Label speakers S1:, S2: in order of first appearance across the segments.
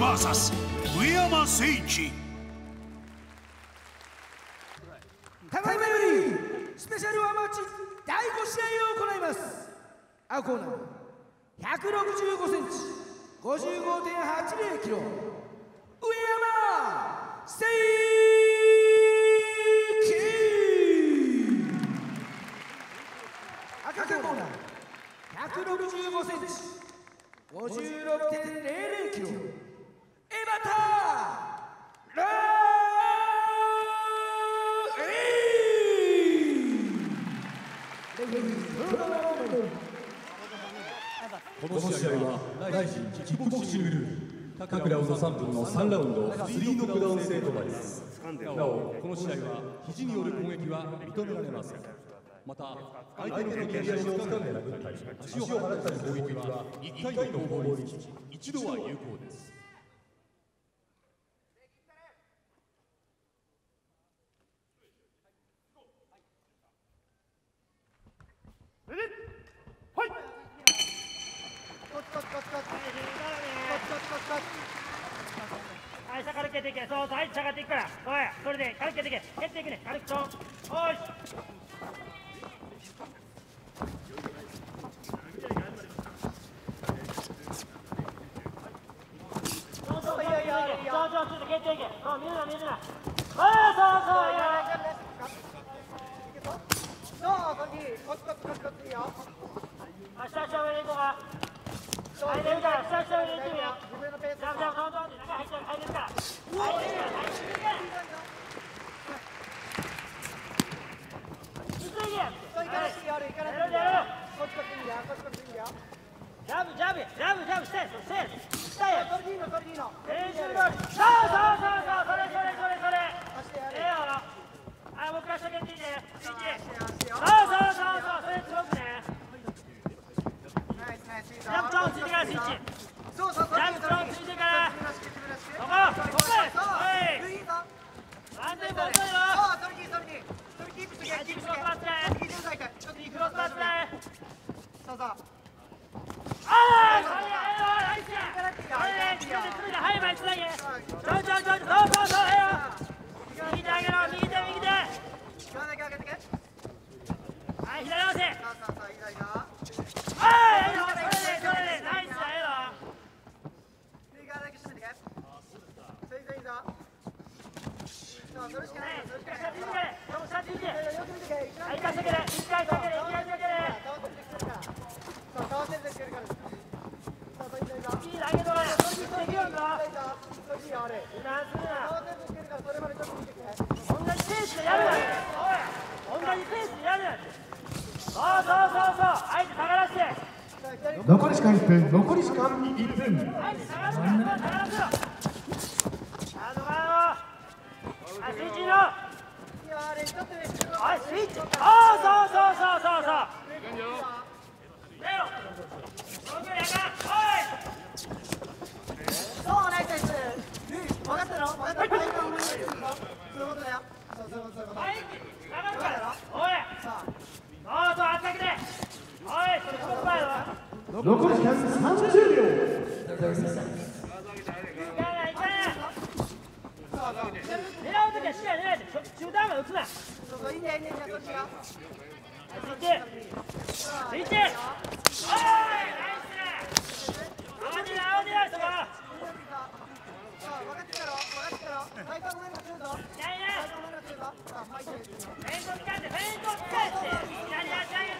S1: VS. 上山誠一
S2: ただいまよりスペシャルワンマッチ第5試合を行います。青コーナー。165センチ。55.80キロ。上山誠一赤コーナー。165センチ。56.00キロ。
S3: 大臣キックボクシングルール。各ラウンド3分の3ラウンド3ノックダウン制となります。なおこの試合は肘による攻撃は認められません。また相手の蹴り足を掴んで殴ったり足を払ったり攻撃は1回の攻防に一度は有効です。
S4: け、ていけ。そうそう、はい、下がっていくから。そうや。それで、軽く蹴っていけ。蹴っていくね。軽くそう。おーし。そうそう、いいよいいよ。そうそう、ちょっと蹴っていけ。そう、見えな見るな。ああ、そうそう、いいよ。あ、下下上に行こうか。はい、出るから、下下上に行ってみよう。じゃあ、じゃあ、トントンって中入ってる、入ってるから。入ってるから、入ってるから。急いでややるやるジャブジャブジャブジャブしてそうしてしたや練習通りそうそうそうそうそれそれそれそれええよはいもう一回下げていいねスイッチそうそうそうそうそれすごくねジャンプトーンついてからスイッチジャンプトーンついてからそこここへおい安全ボールよはいキープクロスパスでクロスパスでああそれええよナイスそれでつけてついてはい前つなげちょいちょいちょいそうそうそうええよ右手上げろ右手右手はい左合わせはいええよそれでそれでナイスだええよ。はい下ついてそう下ついてはい一回下げる一回下げる一回下げるいい投げとかねできるんだ今するな同じペースでやるなん
S5: 残り時間1分残り時間1分。
S4: あスイッチの。はいスイッチ。そうそうそうそうそうそう出ろその距離やかおいはい下がるからおいそうそうあったけておいそれ失敗だ
S5: 残り時間30秒
S4: いかないいかない狙うときは視野狙いで中途半端に打つなスイッチスイッチおいナイス慌てフェイント使ってフェイント使って左足上げて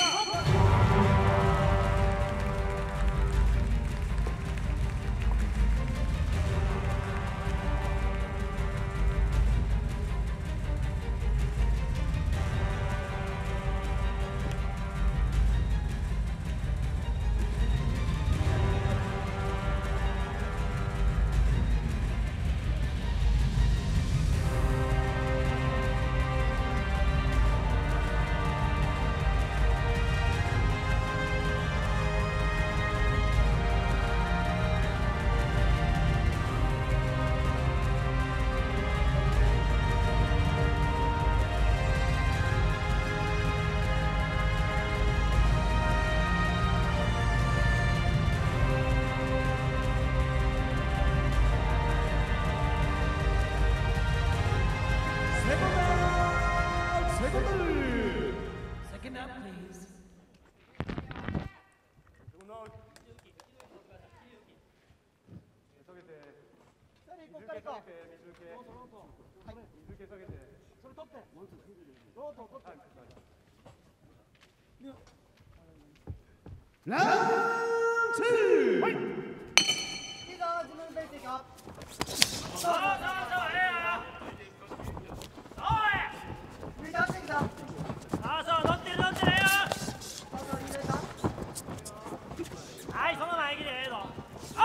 S5: ランツー
S4: いいぞ自分のペースでいくよ
S6: そうそうそうええよ
S4: 振り倒してい
S6: そう乗ってる乗ってるよ
S4: そうそういいぞ。いいぞ
S6: はいその前切りええぞお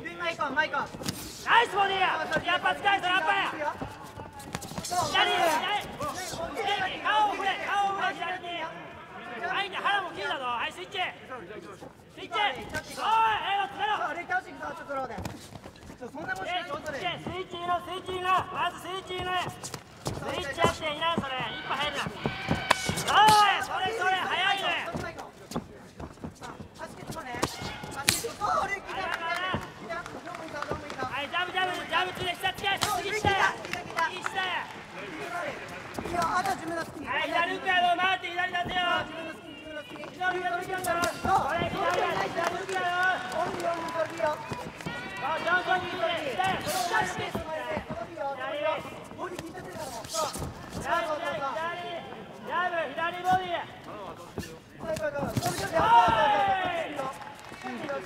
S6: い！
S4: で前行こう前行こう
S6: ナイスボディややっぱ使いそうやっぱや
S4: そう
S6: 左左顔を振れ顔を振れ左にはい腹も切るだぞはいスイッチスイッチおいええよつけろ
S4: そうレッ倒していくぞちょっとローでちょそんなもんし
S6: え
S4: か上手で
S6: スイッチいらんスイッチいらんまずスイッチいらんスイッチやっていらんそれ一歩入るなおいそれそれ早いね
S4: そこ前行こうあ足蹴ってこね足蹴ってこう俺来た来た来たどこ行ったどこ行った
S6: はいジャブジャブジャブついて下つけ次下や次下や
S4: いいよあと自分の好きに
S6: はい左向くやろ回って左出せよ
S4: 自分の好き自分の好き
S6: 左左向くやろこれ左や左向くやろ
S4: オンリーオンリーそれでいいよ
S6: あジャンソンに行って下や下や
S4: スペース生まれてそこでいいよボディ引いちゃってるからもうそうそう
S6: 左
S4: そうそう
S6: 左ジャブ左ボディ
S4: そうそうそうそうそうそうそう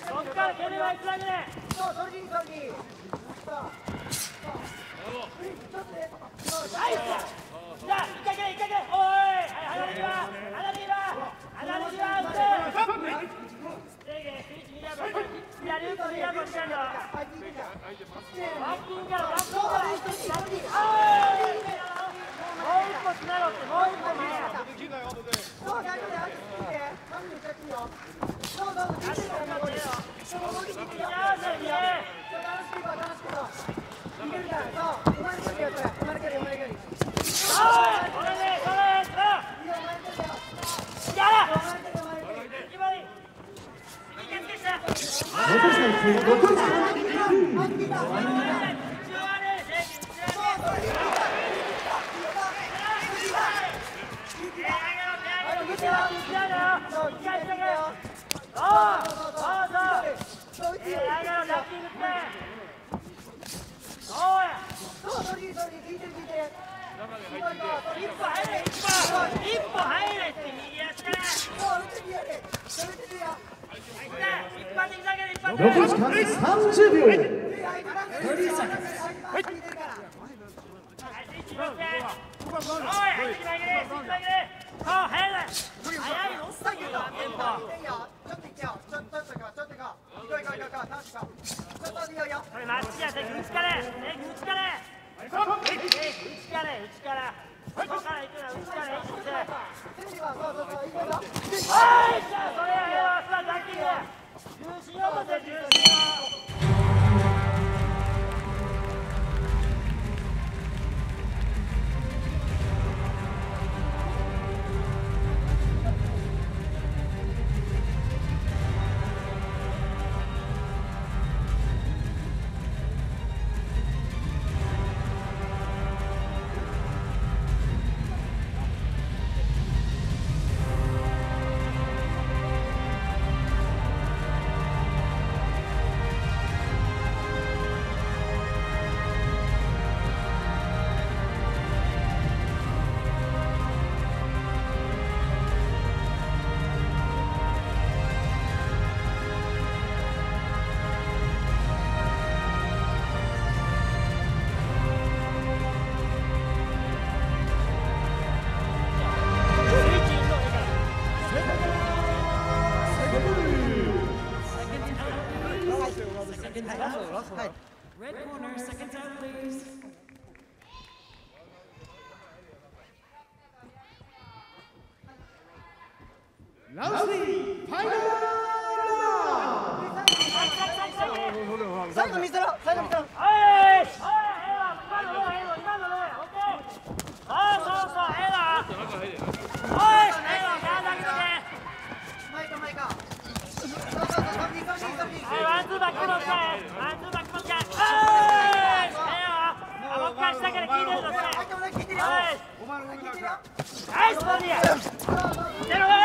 S6: そっから蹴ればいつだけで
S4: そうそれでいいそれでいいそうそうちょっとねそう
S6: はいじゃあ一回蹴れ一回蹴れおいはい離れ際離れ際離れ際打って左打つ左打つ左だ
S4: はい聞いてた
S6: バッキンからバッキンからおいもう一歩つなろってもう一歩前や
S4: そう大丈夫だよ聞いて何で言っちゃっていいよそうそう聞いてたよボディそうボディ聞いてるよ
S6: よしいけ
S4: そう楽しくいこう楽しくいこういけるからそう生まれてるよそれ生まれてる生まれてるいいよ
S6: おいこれでそれそれ
S4: 生まれてるよ
S6: やら
S4: 生まれてる生まれてる
S6: 決まり右手つけした
S5: 残り3分残り3分
S4: そうそれでいいそれでいい聞いてる聞いてる一歩
S6: 入れって右足か
S5: 残り時間30秒
S4: はい聞
S5: ラウンド3ファイナル
S4: 最後見せろ最後見せろ
S6: おい、今のね、ええわ、今のね、オッケー。そうそうそう、ええわ。おい、ええわ、体上げてけ。
S4: マイカマイカ
S6: はい、ワンツーバックもう一回。ワンツーバックもう一回。おい、ええわ。あ、もう一回下から聞いてるぞ、これ。はい、
S4: お前もね聞いてるよ
S6: ナイスボディや。ゼロ。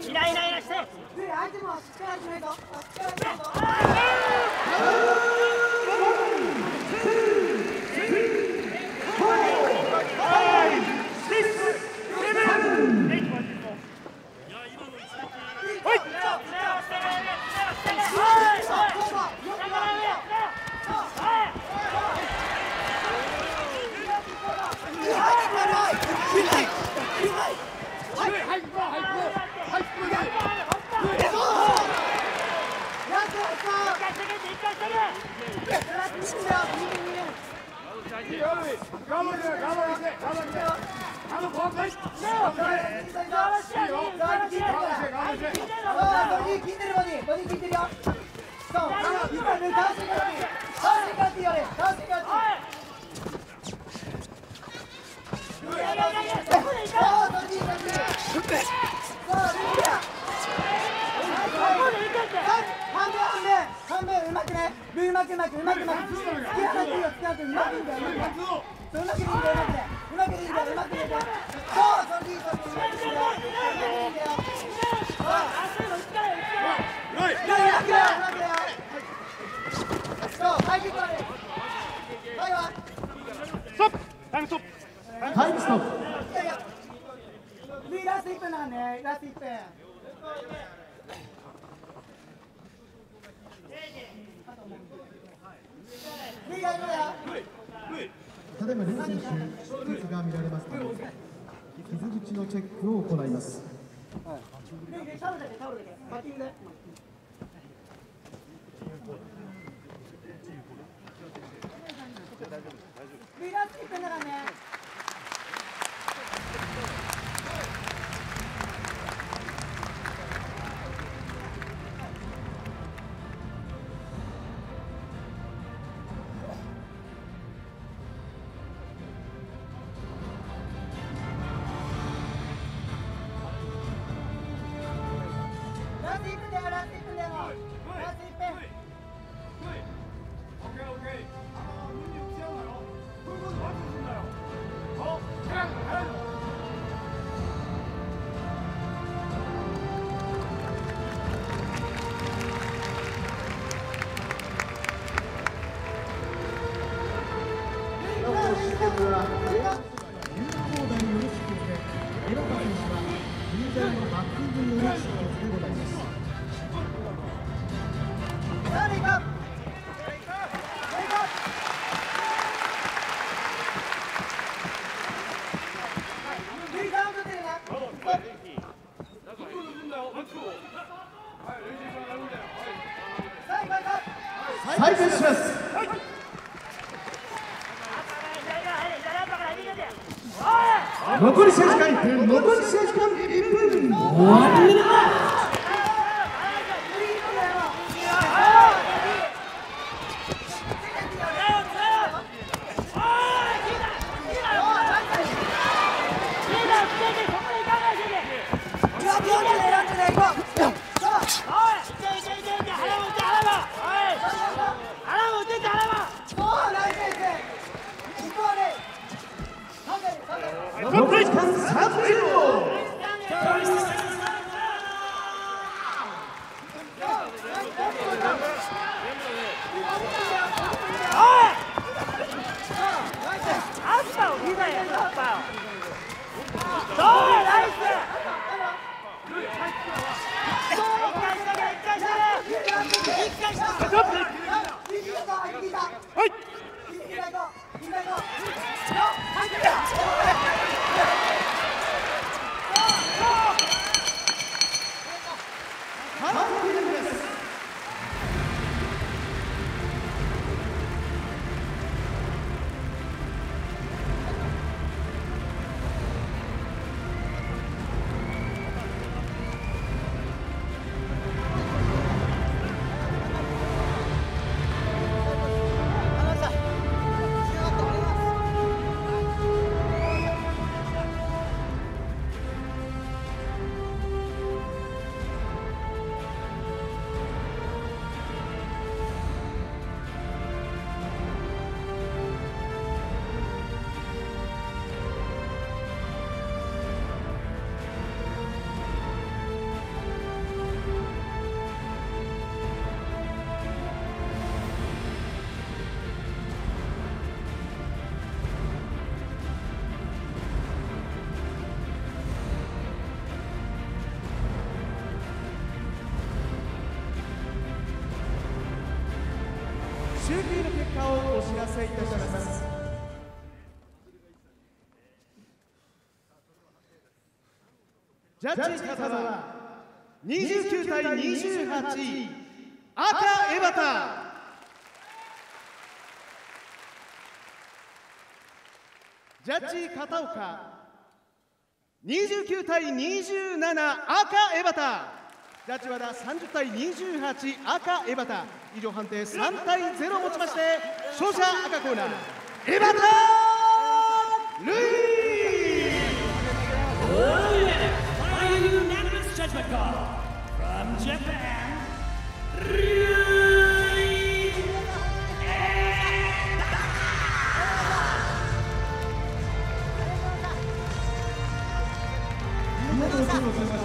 S6: イライライラして。
S4: で相手も力しないぞ力しないぞ頑
S6: まくうまくうまくうまく突き放っていいよ突き放ってうまくいんだようまくうまくいいんだようまくでうまくでいいんだよ。うまくうそれでいいそれでいいそれでいいんだようまくうまくう
S4: タイムストップ
S7: タイムストップ
S6: いやいやラスト1分だからねラスト1分ルー大丈夫だよ
S8: ただいまレイ選手、出血が見られますので、傷口のチェックを行います。はい残り試合時間1分、残り時間1分。残り時集計の結果をお知らせいたします。ジャッジ風は29対28赤エバタジャッジ片岡29対27赤エバタジャ三十対二十八赤エバタ以上判定三対ゼロをもちまして勝者赤コーナー。エバタールイ。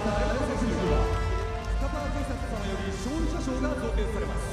S3: 様より勝利者賞が贈呈されます。